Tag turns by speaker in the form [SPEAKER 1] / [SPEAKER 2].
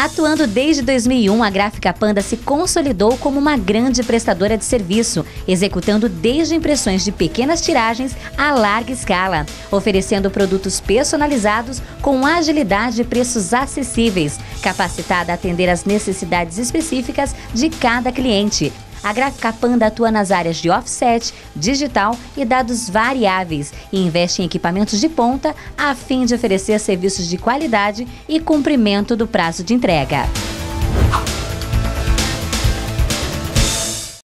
[SPEAKER 1] Atuando desde 2001, a Gráfica Panda se consolidou como uma grande prestadora de serviço, executando desde impressões de pequenas tiragens a larga escala, oferecendo produtos personalizados com agilidade e preços acessíveis, capacitada a atender às necessidades específicas de cada cliente. A Gráfica Panda atua nas áreas de offset, digital e dados variáveis e investe em equipamentos de ponta a fim de oferecer serviços de qualidade e cumprimento do prazo de entrega.